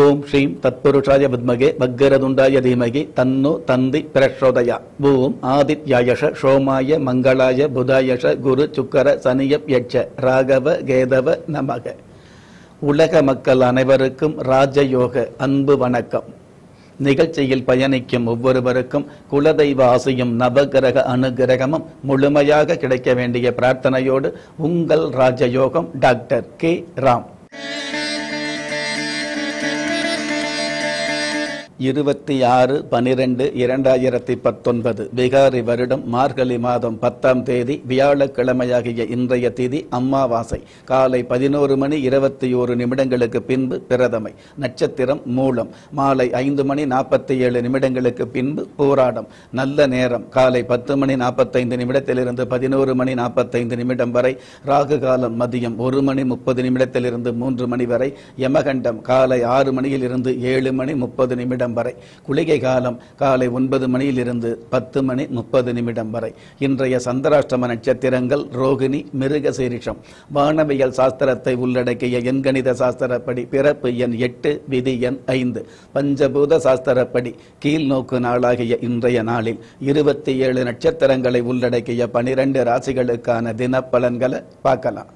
ஓம் ஸ்ரீம் தத்புருஷாய வித்மகே பக்கரதுண்டாய தீமகி தன்னு தந்தி பிரச்சோதயா ஓம் ஆதித்யாயஷ சோமாய மங்களாய புதாயஷ குரு சுக்கர சனியப் யட்ச ராகவ கேதவ நமக உலக மக்கள் அனைவருக்கும் ராஜயோக அன்பு வணக்கம். நிகழ்ச்சியில் பயணிக்கும் ஒவ்வொருவருக்கும் குலதெய்வ ஆசையும் நவகிரக அனுகிரகமும் முழுமையாக கிடைக்க வேண்டிய பிரார்த்தனையோடு உங்கள் ராஜயோகம் டாக்டர் கே. ராம். இருபத்தி ஆறு பனிரெண்டு இரண்டாயிரத்தி பத்தொன்பது பிகாரி வருடம் மார்கழி மாதம் பத்தாம் தேதி வியாழக்கிழமையாகிய இன்றைய திதி அம்மாவாசை. காலை பதினோரு மணி இருபத்தி ஓரு நிமிடங்களுக்கு பின்பு பிரதமை. நட்சத்திரம் மூலம். மாலை ஐந்து மணி நாற்பத்தி ஏழு நிமிடங்களுக்கு பின்பு போராடம். நல்ல நேரம். காலை பத்து மணி நாற்பத்தைந்து நிமிடத்திலிருந்து பதினோரு மணி நாற்பத்தைந்து நிமிடம் வரை. ராகு காலம் மதியம் ஒரு மணி முப்பது நிமிடத்திலிருந்து மூன்று மணி வரை. யமகண்டம் காலை ஆறு மணியில் இருந்து ஏழு மணி முப்பது நிமிடம் நிமிடம் வரை. குளிகை காலம் காலை ஒன்பது மணியிலிருந்து பத்து மணி முப்பது நிமிடம் வரை. இன்றைய சந்திராஷ்டம நட்சத்திரங்கள் ரோகிணி மிருக சீரிஷம் வானவியல் சாஸ்திரத்தை உள்ளடக்கிய எண்கணித சாஸ்திரப்படி பிறப்பு எண் எட்டு விதி எண் ஐந்து. பஞ்சபூத சாஸ்திரப்படி கீழ்நோக்கு நாளாகிய இன்றைய நாளில் இருபத்தி ஏழு நட்சத்திரங்களை உள்ளடக்கிய பனிரெண்டு ராசிகளுக்கான தினப்பலன்களை பார்க்கலாம்.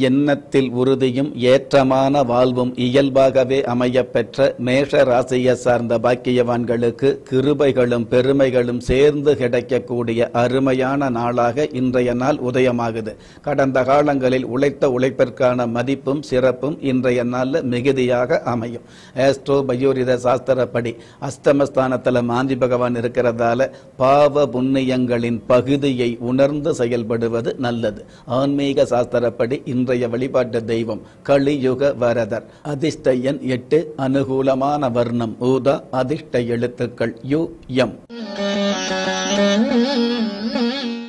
எண்ணத்தில் உறுதியும் ஏற்றமான வாழ்வும் இயல்பாகவே அமையப்பெற்ற மேஷ ராசியை சார்ந்த பாக்கியவான்களுக்கு கிருபைகளும் பெருமைகளும் சேர்ந்து கிடைக்கக்கூடிய அருமையான நாளாக இன்றைய நாள் உதயமாகுது. கடந்த காலங்களில் உழைத்த உழைப்பிற்கான மதிப்பும் சிறப்பும் இன்றைய நாளில் மிகுதியாக அமையும். ஆஸ்ட்ரோ பயோரித சாஸ்திரப்படி அஸ்தமஸ்தானத்தில் மாந்தி பகவான் இருக்கிறதால பாவ புண்ணியங்களின் பகுதியை உணர்ந்து செயல்படுவது நல்லது. ஆன்மீக சாஸ்திரப்படி இன்றைய வழிபாட்டு தெய்வம் கலியுக வரதர். அதிர்ஷ்ட எண் எட்டு அனுகூலமான வர்ணம் ஊதா அதிர்ஷ்ட எழுத்துக்கள் யு எம்.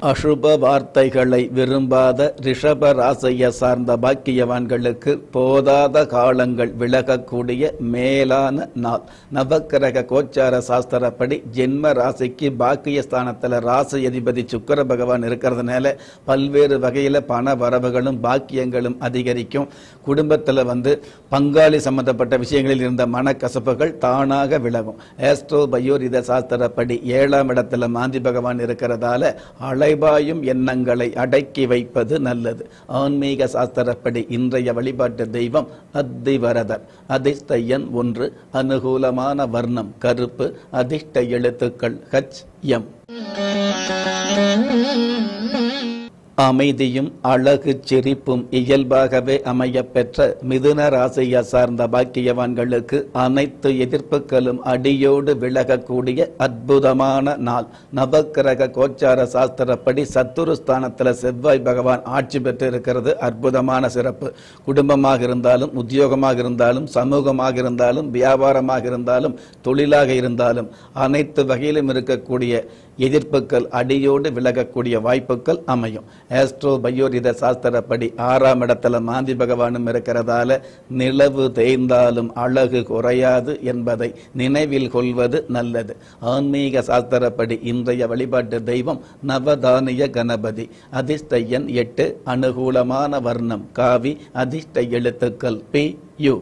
அசுப வார்த்தைகளை விரும்பாத ரிஷப ராசியை சார்ந்த பாக்கியவான்களுக்கு போதாத காலங்கள் விலகக்கூடிய மேலான நாள். நவக்கிரக கோச்சார சாஸ்திரப்படி ஜென்ம ராசிக்கு பாக்கிய ஸ்தானத்தில் ராசி அதிபதி சுக்கர பகவான் இருக்கிறதுனால பல்வேறு வகையில் பண வரவுகளும் பாக்கியங்களும் அதிகரிக்கும். குடும்பத்தில் வந்து பங்காளி சம்பந்தப்பட்ட விஷயங்களில் இருந்த மனக்கசப்புகள் தானாக விலகும். ஏஸ்ட்ரோ பயோரித சாஸ்திரப்படி ஏழாம் இடத்துல மாந்தி பகவான் இருக்கிறதால அலைபாயும் எண்ணங்களை அடக்கி வைப்பது நல்லது. ஆன்மீக சாஸ்திரப்படி இன்றைய வழிபாட்டு தெய்வம் அத்திவரதர். அதிர்ஷ்ட ஒன்று அனுகூலமான வர்ணம் கருப்பு அதிர்ஷ்ட எழுத்துக்கள் ஹச் எம். அமைதியும் அழகு சிரிப்பும் இயல்பாகவே அமையப்பெற்ற மிதுன ராசியை சார்ந்த பாக்கியவான்களுக்கு அனைத்து எதிர்ப்புகளும் அடியோடு விலகக்கூடிய அற்புதமான நாள். நவக்கிரக கோச்சார சாஸ்திரப்படி சத்துருஸ்தானத்தில் செவ்வாய் பகவான் ஆட்சி பெற்று இருக்கிறது அற்புதமான சிறப்பு. குடும்பமாக இருந்தாலும் உத்தியோகமாக இருந்தாலும் சமூகமாக இருந்தாலும் வியாபாரமாக இருந்தாலும் தொழிலாக இருந்தாலும் அனைத்து வகையிலும் இருக்கக்கூடிய எதிர்ப்புகள் அடியோடு விலகக்கூடிய வாய்ப்புகள் அமையும். ஆஸ்ட்ரோ பயோரித சாஸ்திரப்படி ஆறாம் இடத்துல மாந்தி பகவானும் இருக்கிறதால நிலவு தேய்ந்தாலும் அழகு குறையாது என்பதை நினைவில் கொள்வது நல்லது. ஆன்மீக சாஸ்திரப்படி இன்றைய வழிபாட்டு தெய்வம் நவதானிய கணபதி. அதிர்ஷ்ட எண் எட்டு அனுகூலமான வர்ணம். காவி அதிர்ஷ்ட எழுத்துக்கள் பி யு.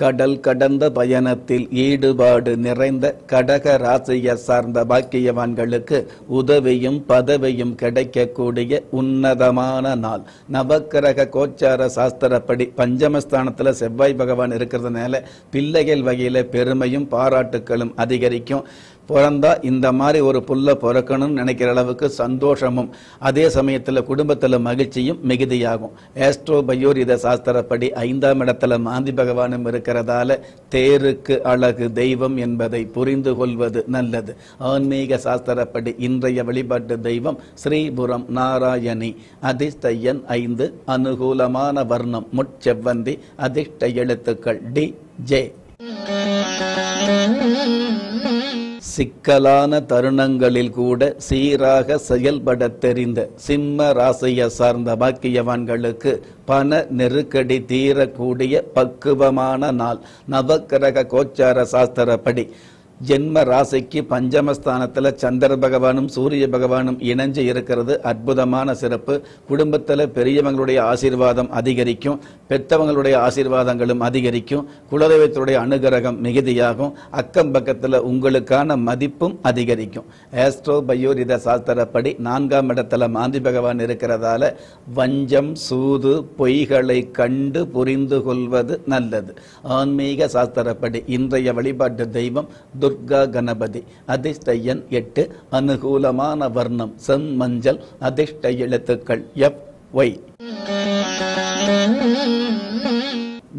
கடல் கடந்த பயணத்தில் ஈடுபாடு நிறைந்த கடக ராசியை சார்ந்த பாக்கியவான்களுக்கு உதவியும் பதவியும் கிடைக்கக்கூடிய உன்னதமான நாள். நவக்கிரக கோச்சார சாஸ்திரப்படி பஞ்சமஸ்தானத்தில் செவ்வாய் பகவான் இருக்கிறதுனால பிள்ளைகள் வகையில் பெருமையும் பாராட்டுக்களும் அதிகரிக்கும். பிறந்தா இந்த மாதிரி ஒரு புல்ல பிறக்கணும்னு நினைக்கிற அளவுக்கு சந்தோஷமும் அதே சமயத்தில் குடும்பத்தில் மகிழ்ச்சியும் மிகுதியாகும். ஏஸ்ட்ரோ பயோரித சாஸ்திரப்படி ஐந்தாம் இடத்துல மாந்தி பகவானும் இருக்கிறதால தேருக்கு அழகு தெய்வம் என்பதை புரிந்து கொள்வது நல்லது. ஆன்மீக சாஸ்திரப்படி இன்றைய வழிபாட்டு தெய்வம் ஸ்ரீபுரம் நாராயணி. அதிர்ஷ்ட ஐந்து அனுகூலமான வர்ணம் முட்செவ்வந்தி அதிர்ஷ்ட எழுத்துக்கள் டி ஜே. சிக்கலான தருணங்களில் கூட சீராக செயல்பட தெரிந்த சிம்ம ராசியை சார்ந்த பாக்கியவான்களுக்கு பண நெருக்கடி தீரக்கூடிய பக்குவமான நாள். நவக்கிரக கோச்சார சாஸ்திரப்படி ஜென்ம ராசிக்கு பஞ்சமஸ்தானத்தில் சந்திர பகவானும் சூரிய பகவானும் இணைஞ்சு இருக்கிறது அற்புதமான சிறப்பு. குடும்பத்தில் பெரியவங்களுடைய ஆசீர்வாதம் அதிகரிக்கும். பெத்தவங்களுடைய ஆசீர்வாதங்களும் அதிகரிக்கும். குலதெய்வத்துடைய அனுகிரகம் மிகுதியாகும். அக்கம் பக்கத்தில் உங்களுக்கான மதிப்பும் அதிகரிக்கும். ஆஸ்ட்ரோ பயோரித சாஸ்திரப்படி நான்காம் இடத்துல மாந்தி பகவான் இருக்கிறதால வஞ்சம் சூது பொய்களை கண்டு புரிந்து கொள்வது நல்லது. ஆன்மீக சாஸ்திரப்படி இன்றைய வழிபாட்டு தெய்வம் துர்கா கணபதி அதிர்ஷ்டயன் எட்டு அனுகூலமான வர்ணம் செம் மஞ்சள் அதிர்ஷ்ட எழுத்துக்கள் எஃப் ஒய்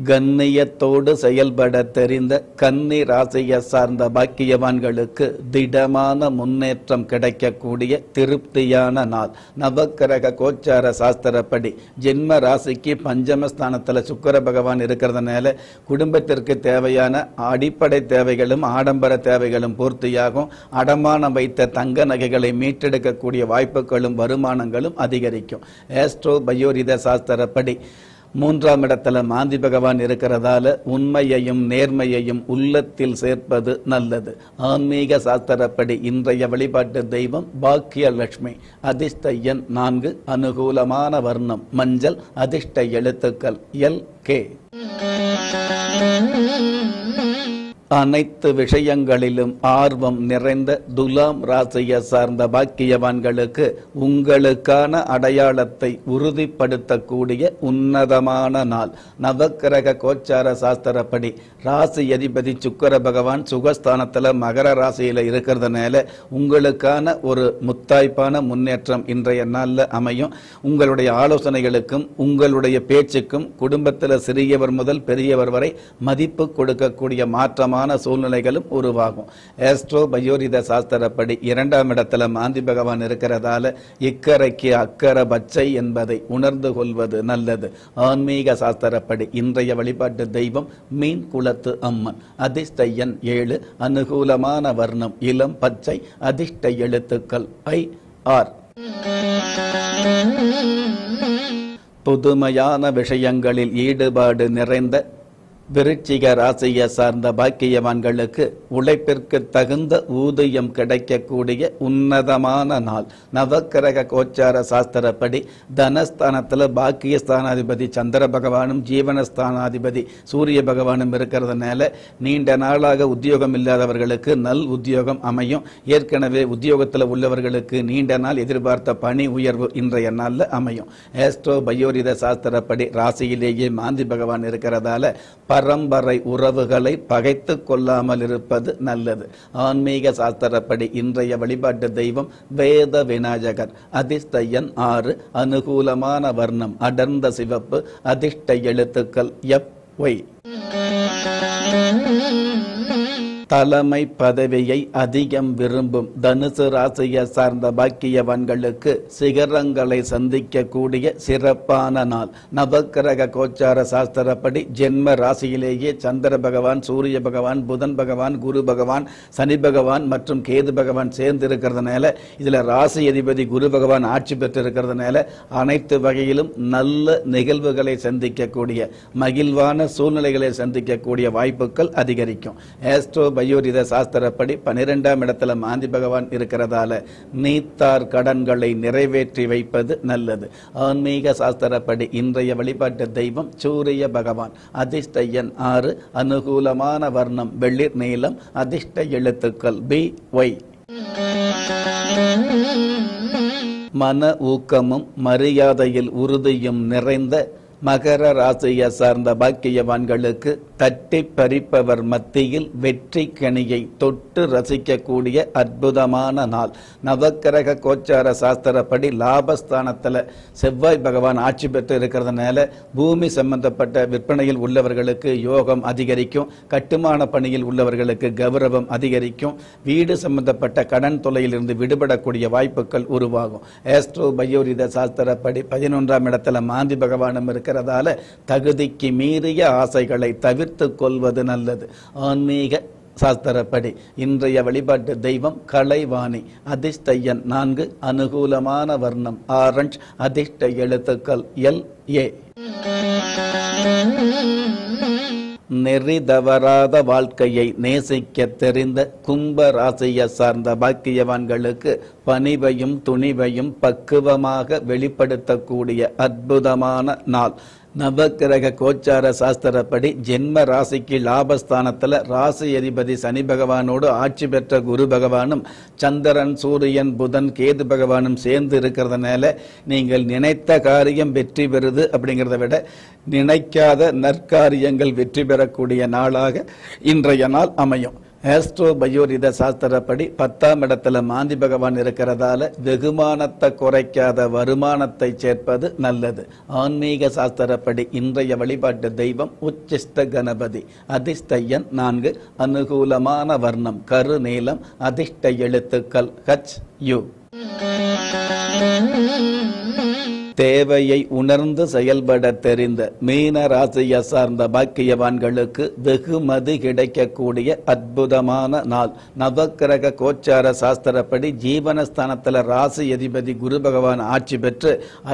கண்ணியத்தோடு செயல்பட தெரிந்த கன்னி ராசியை சார்ந்த பாக்கியவான்களுக்கு திடமான முன்னேற்றம் கிடைக்கக்கூடிய திருப்தியான நாள். நவக்கிரக கோச்சார சாஸ்திரப்படி ஜென்ம ராசிக்கு பஞ்சமஸ்தானத்தில் சுக்கர பகவான் இருக்கிறதுனால குடும்பத்திற்கு தேவையான அடிப்படை தேவைகளும் ஆடம்பர தேவைகளும் பூர்த்தியாகும். அடமானம் வைத்த தங்க நகைகளை மீட்டெடுக்கக்கூடிய வாய்ப்புகளும் வருமானங்களும் அதிகரிக்கும். ஏஸ்ட்ரோ பயோரித சாஸ்திரப்படி மூன்றாம் இடத்துல மாந்தி பகவான் இருக்கிறதால உண்மையையும் நேர்மையையும் உள்ளத்தில் சேர்ப்பது நல்லது. ஆன்மீக சாஸ்திரப்படி இன்றைய வழிபாட்டு தெய்வம் பாக்கிய லட்சுமி அதிர்ஷ்ட எண் நான்கு அனுகூலமான வர்ணம் மஞ்சள் அதிர்ஷ்ட எழுத்துக்கள் எல் கே. அனைத்து விஷயங்களிலும் ஆர்வம் நிறைந்த துலாம் ராசியை சார்ந்த பாக்கியவான்களுக்கு உங்களுக்கான அடையாளத்தை உறுதிப்படுத்தக்கூடிய உன்னதமான நாள். நவக்கிரக கோச்சார சாஸ்திரப்படி ராசி அதிபதி சுக்கர பகவான் சுகஸ்தானத்தில் மகர ராசியில் இருக்கிறதுனால உங்களுக்கான ஒரு முத்தாய்ப்பான முன்னேற்றம் இன்றைய நாளில் அமையும். உங்களுடைய ஆலோசனைகளுக்கும் உங்களுடைய பேச்சுக்கும் குடும்பத்தில் சிறியவர் முதல் பெரியவர் வரை மதிப்பு கொடுக்கக்கூடிய மாற்றமான சூழ்நிலைகளும் உருவாகும். ஏஸ்ட்ரோ பயோரித சாஸ்திரப்படி இரண்டாம் இடத்துல மாந்தி பகவான் இருக்கிறதால இக்கரைக்கு அக்கறை பச்சை என்பதை உணர்ந்து கொள்வது நல்லது. ஆன்மீக சாஸ்திரப்படி இன்றைய வழிபாட்டு தெய்வம் மீன் குளத்து அம்மன். அதிஷ்டையன் ஏழு அனுகூலமான வர்ணம் இளம் பச்சை அதிர்ஷ்ட எழுத்துக்கள் ஐ ஆர். புதுமையான விஷயங்களில் ஈடுபாடு நிறைந்த விருச்சிக ராசியை சார்ந்த பாக்கியவான்களுக்கு உழைப்பிற்கு தகுந்த ஊதியம் கிடைக்கக்கூடிய உன்னதமான நாள். நவக்கிரக கோச்சார சாஸ்திரப்படி தனஸ்தானத்தில் பாக்கிய ஸ்தானாதிபதி சந்திர பகவானும் ஜீவனஸ்தானாதிபதி சூரிய பகவானும் இருக்கிறதுனால நீண்ட நாளாக உத்தியோகம் இல்லாதவர்களுக்கு நல் உத்தியோகம் அமையும். ஏற்கனவே உத்தியோகத்தில் உள்ளவர்களுக்கு நீண்ட நாள் எதிர்பார்த்த பணி உயர்வு இன்றைய நாளில் அமையும். ஏஸ்ட்ரோ பயோரித சாஸ்திரப்படி ராசியிலேயே மாந்தி பகவான் இருக்கிறதால பரம்பரை உறவுகளை பகைத்து கொள்ளாமல் இருப்பது நல்லது. ஆன்மீக சாஸ்திரப்படி இன்றைய வழிபாட்டு தெய்வம் வேத விநாயகர். அதிர்ஷ்ட ஆறு அனுகூலமான வர்ணம் அடர்ந்த சிவப்பு அதிர்ஷ்ட எழுத்துக்கள் எப் ஒய். தலைமை பதவியை அதிகம் விரும்பும் தனுசு ராசியை சார்ந்த பாக்கியவான்களுக்கு சிகரங்களை சந்திக்கக்கூடிய சிறப்பான நாள். நவக்கிரக கோச்சார சாஸ்திரப்படி ஜென்ம ராசியிலேயே சந்திர பகவான் சூரிய பகவான் புதன் பகவான் குரு பகவான் சனி பகவான் மற்றும் கேது பகவான் சேர்ந்து இருக்கிறதுனால இதில் ராசி அதிபதி குரு பகவான் ஆட்சி பெற்று இருக்கிறதுனால அனைத்து வகையிலும் நல்ல நிகழ்வுகளை சந்திக்கக்கூடிய மகிழ்வான சூழ்நிலைகளை சந்திக்கக்கூடிய வாய்ப்புகள் அதிகரிக்கும். ஏஸ்ட்ரோ பயோரித சாஸ்திரப்படி பனிரெண்டாம் இடத்துல மாந்தி பகவான் இருக்கிறதால நீத்தார் கடன்களை நிறைவேற்றி வைப்பது நல்லது. ஆன்மீக சாஸ்திரப்படி இன்றைய வழிபாட்டு தெய்வம் சூரிய பகவான். அதிர்ஷ்ட எண் ஆறு அனுகூலமான வர்ணம் வெள்ளிர் நீளம் அதிர்ஷ்ட எழுத்துக்கள் பி ஒய். மன ஊக்கமும் மரியாதையில் உறுதியும் நிறைந்த மகர ராசியை சார்ந்த பாக்கியவான்களுக்கு தட்டி பறிப்பவர் மத்தியில் வெற்றி கனியை தொட்டு ரசிக்கக்கூடிய அற்புதமான நாள். நவக்கிரக கோச்சார சாஸ்திரப்படி லாபஸ்தானத்தில் செவ்வாய் பகவான் ஆட்சி பெற்று இருக்கிறதுனால பூமி சம்பந்தப்பட்ட விற்பனையில் உள்ளவர்களுக்கு யோகம் அதிகரிக்கும். கட்டுமான பணியில் உள்ளவர்களுக்கு கௌரவம் அதிகரிக்கும். வீடு சம்பந்தப்பட்ட கடன் தொலையிலிருந்து விடுபடக்கூடிய வாய்ப்புகள் உருவாகும். ஏஸ்ட்ரோ பயோரித சாஸ்திரப்படி பதினொன்றாம் இடத்துல மாந்தி பகவானும் இருக்கிறதால தகுதிக்கு மீறிய ஆசைகளை தவிர்த்து கொள்வது நல்லது. ஆன்மீக சாஸ்திரப்படி இன்றைய வழிபாட்டு தெய்வம் கலைவாணி அதிர்ஷ்ட நான்கு அனுகூலமான வர்ணம் ஆரஞ்ச் அதிர்ஷ்ட எழுத்துக்கள் எல் ஏ. நெறி தவறாத வாழ்க்கையை நேசிக்க தெரிந்த கும்ப ராசியை சார்ந்த பாக்கியவான்களுக்கு பணிவையும் துணிவையும் பக்குவமாக வெளிப்படுத்தக்கூடிய அற்புதமான நாள். நவக்கிரக கோச்சார சாஸ்திரப்படி ஜென்ம ராசிக்கு லாபஸ்தானத்தில் ராசி அதிபதி சனி பகவானோடு ஆட்சி பெற்ற குரு பகவானும் சந்திரன் சூரியன் புதன் கேது பகவானும் சேர்ந்து இருக்கிறதுனால நீங்கள் நினைத்த காரியம் வெற்றி பெறுது அப்படிங்கிறத விட நினைக்காத நற்காரியங்கள் வெற்றி பெறக்கூடிய நாளாக இன்றைய நாள் அமையும். ஆஸ்ட்ரோ பயோரித சாஸ்திரப்படி பத்தாம் இடத்துல மாந்தி பகவான் இருக்கிறதால வெகுமானத்தை குறைக்காத வருமானத்தை சேர்ப்பது நல்லது. ஆன்மீக சாஸ்திரப்படி இன்றைய வழிபாட்டு தெய்வம் உச்சிஷ்ட கணபதி அதிர்ஷ்டயன் நான்கு அனுகூலமான வர்ணம் கரு நீளம் அதிர்ஷ்ட எழுத்துக்கள் ஹச் யு. தேவையை உணர்ந்து செயல்பட தெரிந்த மீன ராசியை சார்ந்த பாக்கியவான்களுக்கு வெகுமதி கிடைக்கக்கூடிய அற்புதமான நாள். நவக்கிரக கோச்சார சாஸ்திரப்படி ஜீவனஸ்தானத்தில் ராசி அதிபதி குரு பகவான் ஆட்சி பெற்று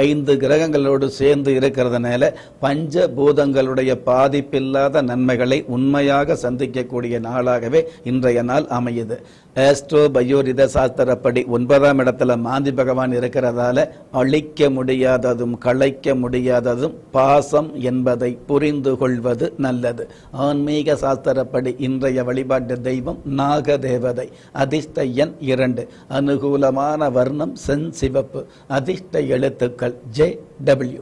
ஐந்து கிரகங்களோடு சேர்ந்து இருக்கிறதுனால பஞ்ச பூதங்களுடைய பாதிப்பில்லாத நன்மைகளை உண்மையாக சந்திக்கக்கூடிய நாளாகவே இன்றைய நாள் அமையுது. ஆஸ்ட்ரோ பயோரித சாஸ்திரப்படி ஒன்பதாம் இடத்துல மாந்தி பகவான் இருக்கிறதால அழிக்க முடியாததும் களைக்க முடியாததும் பாசம் என்பதை புரிந்து கொள்வது நல்லது. ஆன்மீக சாஸ்திரப்படி இன்றைய வழிபாட்டு தெய்வம் நாக தேவதை அதிர்ஷ்ட எண் இரண்டு. அனுகூலமான வர்ணம் சென் சிவப்பு. அதிர்ஷ்ட எழுத்துக்கள் ஜே டபிள்யூ.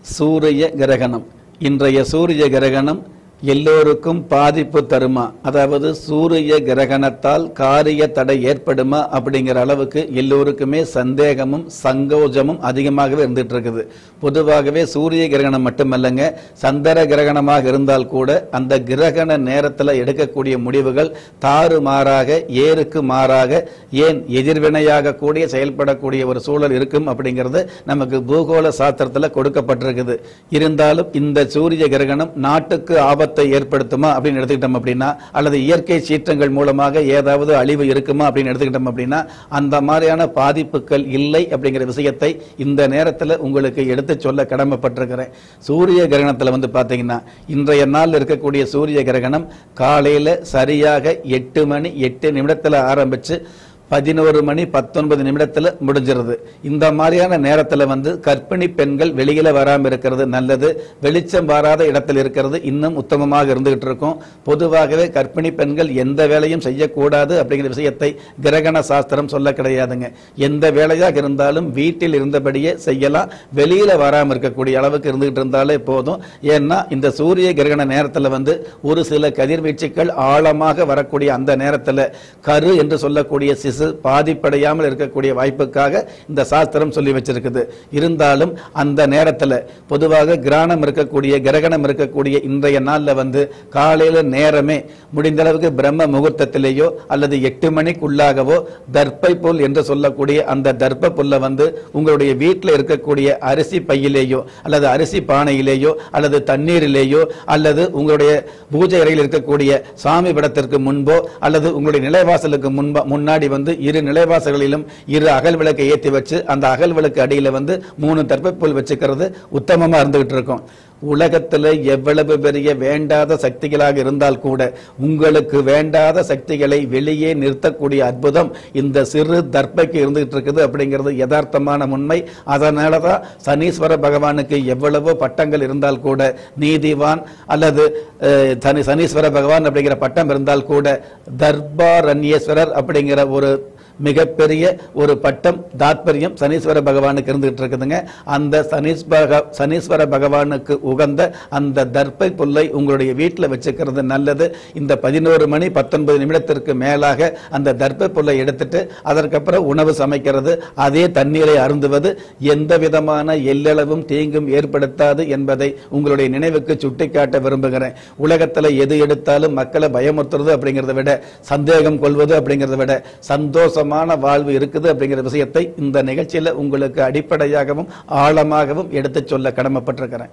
சூரிய கிரகணம். இன்றைய சூரிய கிரகணம் எல்லோருக்கும் பாதிப்பு தருமா? அதாவது சூரிய கிரகணத்தால் காரிய தடை ஏற்படுமா? அப்படிங்கிற அளவுக்கு எல்லோருக்குமே சந்தேகமும் சங்கோஜமும் அதிகமாகவே இருந்துட்டு இருக்குது பொதுவாகவே சூரிய கிரகணம் மட்டுமல்லங்க சந்திர கிரகணமாக இருந்தால் கூட அந்த கிரகண நேரத்தில் எடுக்கக்கூடிய முடிவுகள் தாறுமாறாக ஏருக்கு மாறாக ஏன் எதிர்வினையாக கூடிய செயல்படக்கூடிய ஒரு சூழல் இருக்கும் அப்படிங்கிறது நமக்கு பூகோள சாஸ்திரத்தில் கொடுக்கப்பட்டிருக்குது. இருந்தாலும் இந்த சூரிய கிரகணம் நாட்டுக்கு ஆபத்து ஏற்படுத்துமா அப்படின்னு எடுத்துக்கிட்டோம் அப்படின்னா அல்லது இயற்கை சீற்றங்கள் மூலமாக ஏதாவது அழிவு இருக்குமா அப்படின்னு எடுத்துக்கிட்டோம் அப்படின்னா அந்த மாதிரியான பாதிப்புகள் இல்லை அப்படிங்கிற விஷயத்தை இந்த நேரத்தில் உங்களுக்கு எடுத்து சொல்ல கடமைப்பட்டிருக்கிறேன். சூரிய கிரகணத்தில் வந்து பார்த்தீங்கன்னா இன்றைய நாள் இருக்கக்கூடிய சூரிய கிரகணம் காலையில் சரியாக எட்டு மணி எட்டு நிமிடத்தில் ஆரம்பித்து பதினோரு மணி பத்தொன்பது நிமிடத்தில் முடிஞ்சிருது. இந்த மாதிரியான நேரத்தில் வந்து கர்ப்பிணி பெண்கள் வெளியில் வராமல் இருக்கிறது நல்லது. வெளிச்சம் வராத இடத்தில் இருக்கிறது இன்னும் உத்தமமாக இருந்துகிட்டு இருக்கும். பொதுவாகவே கர்ப்பிணி பெண்கள் எந்த வேலையும் செய்யக்கூடாது அப்படிங்கிற விஷயத்தை கிரகண சாஸ்திரம் சொல்ல கிடையாதுங்க. எந்த வேலையாக இருந்தாலும் வீட்டில் இருந்தபடியே செய்யலாம். வெளியில் வராமல் இருக்கக்கூடிய அளவுக்கு இருந்துகிட்டு இருந்தாலே போதும். ஏன்னா இந்த சூரிய கிரகண நேரத்தில் வந்து ஒரு சில கதிர்வீச்சுக்கள் ஆழமாக வரக்கூடிய அந்த நேரத்தில் கரு என்று சொல்லக்கூடிய சிசு பாதிப்படையாமல் இருக்கக்கூடிய வாய்ப்புக்காக இந்த சாஸ்திரம் சொல்லி வச்சிருக்குது. இருந்தாலும் அந்த நேரத்தில் பொதுவாக கிராணம் இருக்கக்கூடிய கிரகணம் இருக்கக்கூடிய இன்றைய நாளில் வந்து காலையில் நேரமே முடிந்த அளவுக்கு பிரம்ம முகூர்த்தத்திலேயோ அல்லது எட்டு மணிக்குள்ளாகவோ தர்ப்பை புல் என்று சொல்லக்கூடிய அந்த தர்ப்ப புல்லை வந்து உங்களுடைய வீட்டில் இருக்கக்கூடிய அரிசி பையிலேயோ அல்லது அரிசி பானையிலேயோ அல்லது தண்ணீரிலேயோ அல்லது உங்களுடைய பூஜை அறையில் இருக்கக்கூடிய சாமி படத்திற்கு முன்போ அல்லது உங்களுடைய நிலைவாசலுக்கு முன்பா முன்னாடி வந்து இரு நிலைவாசல்களிலும் இரு அகல் விளக்கை ஏற்றி வச்சு அந்த அகல் விளக்கு அடியில் வந்து மூணு தர்ப்பப்புல் வச்சுக்கிறது உத்தமமா இருந்துகிட்டு இருக்கும். உலகத்தில் எவ்வளவு பெரிய வேண்டாத சக்திகளாக இருந்தால் கூட உங்களுக்கு வேண்டாத சக்திகளை வெளியே நிறுத்தக்கூடிய அற்புதம் இந்த சிறு தர்ப்பைக்கு இருந்துகிட்டு இருக்குது அப்படிங்கிறது யதார்த்தமான உண்மை. அதனால தான் சனீஸ்வர பகவானுக்கு எவ்வளவோ பட்டங்கள் இருந்தால் கூட நீதிவான் அல்லது சனி சனீஸ்வர பகவான் அப்படிங்கிற பட்டம் இருந்தால் கூட தர்பாரண்யேஸ்வரர் அப்படிங்கிற ஒரு மிகப்பெரிய ஒரு பட்டம் தாத்பரியம் சனீஸ்வர பகவானுக்கு இருந்துகிட்டு இருக்குதுங்க. அந்த சனீஸ்வர சனீஸ்வர பகவானுக்கு உகந்த அந்த தர்ப்பை புல்லை உங்களுடைய வீட்டில் வச்சுக்கிறது நல்லது. இந்த பதினோரு மணி பத்தொன்பது நிமிடத்திற்கு மேலாக அந்த தர்ப்பை புல்லை எடுத்துட்டு அதற்கப்புறம் உணவு சமைக்கிறது. அதே தண்ணீரை அருந்துவது எந்த விதமான எல்லளவும் தீங்கும் ஏற்படுத்தாது என்பதை உங்களுடைய நினைவுக்கு சுட்டிக்காட்ட விரும்புகிறேன். உலகத்தில் எது எடுத்தாலும் மக்களை பயமுறுத்துறது அப்படிங்கிறத விட சந்தேகம் கொள்வது அப்படிங்கிறத விட சந்தோஷம் சுகமான வாழ்வு இருக்குது அப்படிங்கிற விஷயத்தை இந்த நிகழ்ச்சியில் உங்களுக்கு அடிப்படையாகவும் ஆழமாகவும் எடுத்துச் சொல்ல கடமைப்பட்டிருக்கிறேன்.